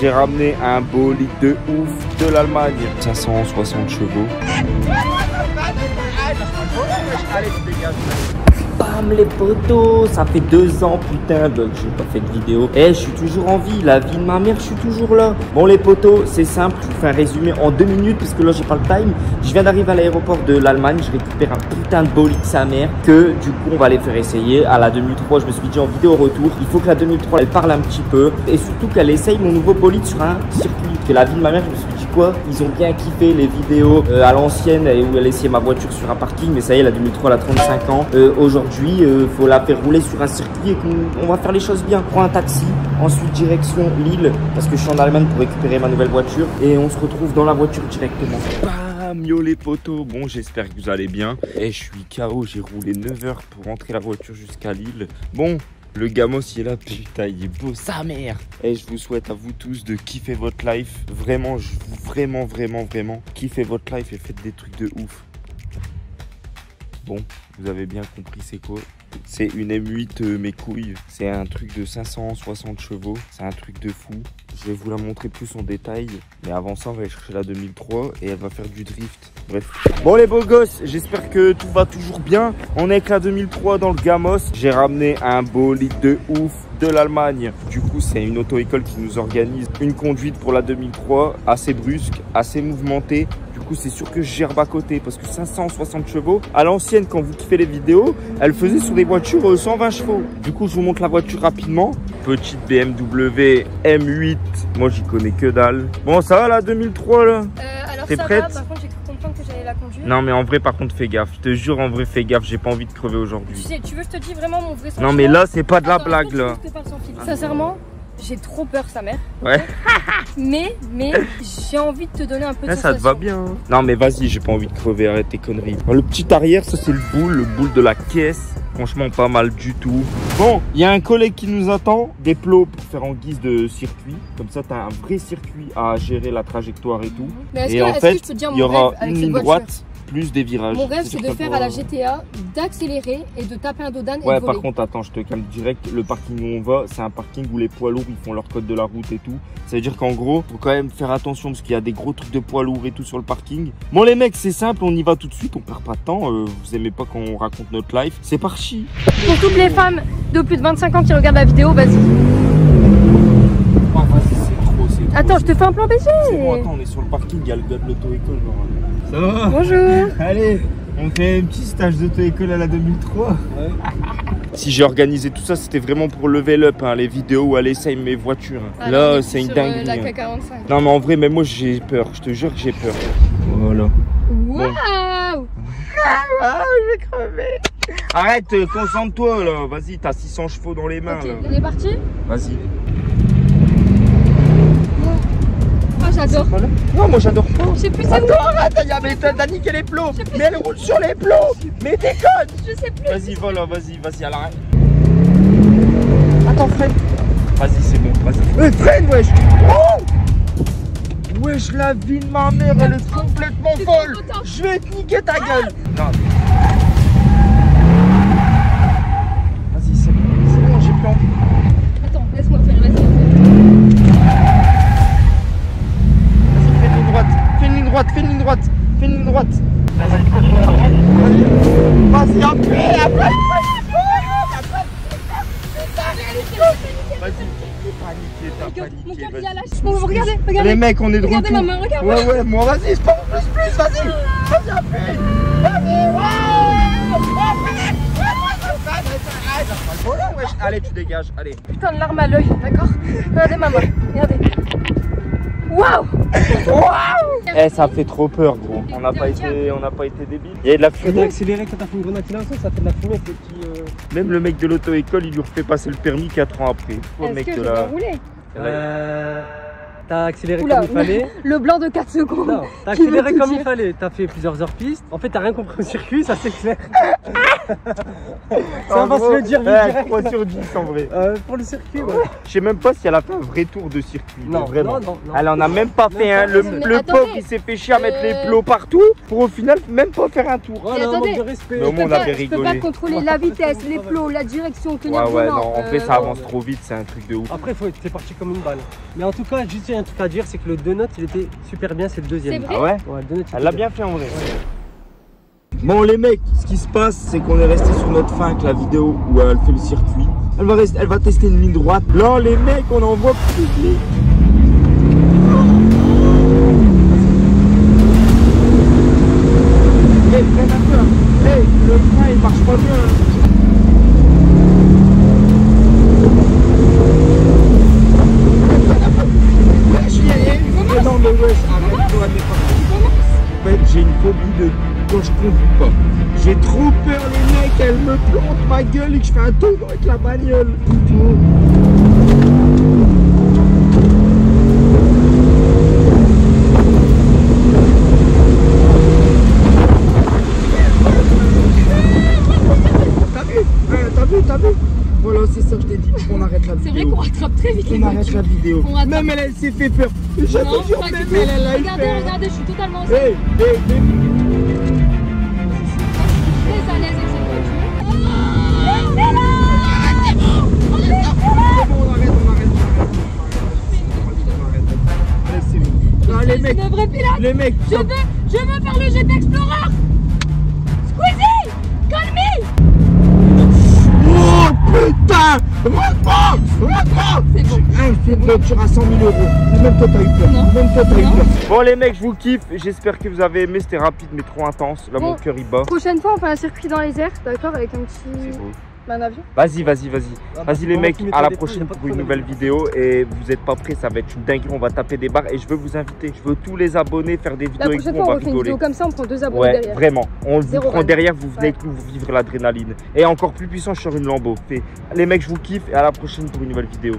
J'ai ramené un bolide de ouf de l'Allemagne. 560 chevaux. Bam les potos, ça fait deux ans putain que j'ai pas fait de vidéo. Eh, je suis toujours en vie, la vie de ma mère, je suis toujours là. Bon les potos, c'est simple, je vous fais un résumé en deux minutes parce que là j'ai pas le time. Je viens d'arriver à l'aéroport de l'Allemagne, je récupère un putain de bolide sa mère que du coup on va les faire essayer. À la 2003, je me suis dit en vidéo retour, il faut que la 2003 elle parle un petit peu et surtout qu'elle essaye mon nouveau bolide sur un circuit. Que la vie de ma mère, Ils ont bien kiffé les vidéos euh, à l'ancienne où elle essayait ma voiture sur un parking, mais ça y est, la 2003 elle a 35 ans. Euh, Aujourd'hui, euh, faut la faire rouler sur un circuit et qu'on on va faire les choses bien. Prends un taxi, ensuite direction Lille parce que je suis en Allemagne pour récupérer ma nouvelle voiture et on se retrouve dans la voiture directement. Bam, yo les potos, bon j'espère que vous allez bien. Et je suis KO, j'ai roulé 9 heures pour rentrer la voiture jusqu'à Lille. Bon, le gamos il est là, putain il est beau sa mère Et je vous souhaite à vous tous de kiffer votre life Vraiment, vraiment, vraiment, vraiment Kiffez votre life et faites des trucs de ouf Bon, vous avez bien compris c'est quoi? C'est une M8 euh, mes couilles. C'est un truc de 560 chevaux. C'est un truc de fou. Je vais vous la montrer plus en détail. Mais avant ça, on va aller chercher la 2003 et elle va faire du drift. Bref. Bon les beaux gosses, j'espère que tout va toujours bien. On est avec la 2003 dans le Gamos. J'ai ramené un bolide de ouf de l'Allemagne. Du coup, c'est une auto-école qui nous organise une conduite pour la 2003 assez brusque, assez mouvementée. Coup, c'est sûr que je à côté parce que 560 chevaux, à l'ancienne, quand vous kiffez les vidéos, elle faisait sur des voitures euh, 120 chevaux. Du coup, je vous montre la voiture rapidement. Petite BMW M8. Moi, j'y connais que dalle. Bon, ça va la 2003 là? Euh, alors T'es prête va, par contre. Non, mais en vrai, par contre, fais gaffe. Je te jure, en vrai, fais gaffe. J'ai pas envie de crever Tu aujourd'hui. sais, tu veux je te dise vraiment mon vrai sentiment Non, mais là, c'est pas de la Attends, blague là. Sincèrement, j'ai trop peur sa mère. Ouais. Mais, mais, j'ai envie de te donner un peu de Là, ça te va bien. hein. Non, mais vas-y, j'ai pas envie de crever. Arrête tes conneries. Le petit arrière, ça, c'est le boule, le boule de la caisse. Franchement, pas mal du tout. Bon, il y a un collègue qui nous attend. Des plots pour faire en guise de circuit. Comme ça, t'as un vrai circuit à gérer la trajectoire et tout. Mais est-ce Et que, en fait, il y aura rêve avec une ligne voiture droite plus des virages. Mon rêve, c'est de faire à la pas- GTA, d'accélérer et de taper un dodan et Ouais, de voler. par contre, attends, je te calme direct. Le parking où on va, c'est un parking où les poids lourds ils font leur code de la route et tout. Ça veut dire qu'en gros, faut quand même faire attention parce qu'il y a des gros trucs de poids lourds et tout sur le parking. Bon, les mecs, c'est simple, on y va tout de suite, on perd pas de temps. Euh, vous aimez pas quand on raconte notre life C'est parti. Pour toutes les femmes de plus de 25 ans qui regardent la vidéo, vas-y. Oh, vas-y, c'est trop, c'est trop. Attends, je te fais un plan BG. C'est bon, attends, on est sur le parking, il y a le gars de l'auto-école. Normalement. Ça va Bonjour. Allez, on fait un petit stage d'auto-école à la 2003. Si j'ai organisé tout ça, c'était vraiment pour level up, hein, les vidéos où elle essaye mes voitures. Ah, Là, c'est une euh, dinguerie. la hein. K45. Non, mais en vrai, même moi, j'ai peur. Je te jure que j'ai peur. Voilà. Waouh Ah, je vais crever. Arrête, euh, concentre-toi là. Vas-y, t'as 600 chevaux dans les mains Ok, là. on est parti? Vas-y. Ah, j'adore. Non, moi j'adore pas. Je sais plus c'est où. Attends, arrête, mais t'as niqué les plots. Mais elle roule sur les plots. Mais déconne. Je sais plus. Vas-y, voilà, vas-y, vas-y, à l'arrêt. Attends, freine. Vas-y, c'est bon, vas-y. Euh, freine, wesh. Oh Wesh, la vie de ma mère, elle est complètement folle. Je vais te niquer ta gueule. Non. Vas-y, c'est bon, c'est bon, j'ai plus envie. Attends, laisse-moi faire, laisse-moi Vas-y, fais une ligne droite, fais une ligne droite, fais une ligne droite, fais une ligne droite. Vas-y, vas-y, appuie, appuie. Vas-y, t'es paniqué, t'as faire. Mon cœur a lâché. Bon, regardez, Les regardez. mecs, on est de Regardez ma main, regarde. Ouais, ouais, moi, vas-y, c'est pas plus, plus, vas-y. Vas-y, appuie. Vas-y, ouais. Allez, tu dégages, allez. Putain de larme à l'œil, d'accord Regardez ma main, regardez. Waouh Eh, ça fait trop peur, gros. On n'a pas été, on n'a pas été débile. Il y a de la fumée. accéléré, quand t'as fait une grande accélération, ça fait de la fumée. Euh... Même le mec de l'auto-école, il lui refait passer le permis 4 ans après. Est-ce mec que de la. roulé Euh, T'as accéléré Oula. comme il fallait. Le blanc de 4 secondes. Non, t'as accéléré comme dire. il fallait. T'as fait plusieurs heures piste. En fait, t'as rien compris au circuit, ça c'est clair. Ça va se le dire, ouais, direct. 3 sur 10 en vrai. Euh, pour le circuit, ouais. Je sais même pas si elle a fait un vrai tour de circuit. Non, vraiment. non, non, non. Elle en a même pas fait un. Le, le attendez, pauvre, il s'est fait chier à mettre les euh, plots partout pour au final même pas faire un tour. Un attendez. manque de respect. Mais on pas- avait Je peux rigolé. pas contrôler la vitesse, les plots, la direction, tenir Ouais, ouais, non, en vrai, Euh, ça avance trop vite, c'est un truc de ouf. Après, faut être- t'es parti comme une balle. Mais en tout cas, juste il y a un truc à dire, c'est que le donut, il était super bien, c'est le deuxième. C'est vrai Ah ouais Ouais, le donut, il Elle l'a bien fait en vrai. Bon les mecs, ce qui se passe, c'est qu'on est resté sur notre fin avec la vidéo où elle fait le circuit. Elle va, rester, elle va tester une ligne droite. Là les mecs, on envoie public. Hey, freine un peu. hein. Hey, le frein il marche pas bien. hein. Je fais un tour avec la bagnole. T'as vu T'as vu T'as vu Voilà, c'est ça que je t'ai dit. On arrête la C'est vrai vidéo. qu'on rattrape très vite On arrête la vidéo. Même elle, elle s'est fait peur. Je te Non, jure, pas du même tout. elle, elle a eu Regardez, regardez, je suis totalement Hey, hey, hey. Les mecs, Je veux, je veux faire le jet d'Explorer. Squeezie, call me. Oh putain Reprends Reprends C'est bon. Ah, c'est une voiture à 100 000 euros. Même toi t'as eu peur. Non. Même toi t'as eu Non. peur. Bon les mecs, je vous kiffe. J'espère que vous avez aimé. C'était rapide mais trop intense. Là mon cœur il bat. Prochaine fois, on fait un circuit dans les airs, d'accord, avec un C'est petit, beau. Un avion. Vas-y, vas-y, vas-y. Ah, bah, Vas-y les mecs, à la prochaine pour une nouvelle vidéo. Et vous êtes pas prêts, ça va être une dinguerie. On va taper des barres et je veux vous inviter. Je veux tous les abonnés faire des vidéos La avec prochaine. On fois, on va une rigoler. vidéo comme ça, on prend deux abonnés Ouais, derrière. vraiment. On vous prend derrière, vous venez Ouais. avec nous vous vivre l'adrénaline. Et encore plus puissant sur une Lambo. Fait- Les mecs, je vous kiffe et à la prochaine pour une nouvelle vidéo.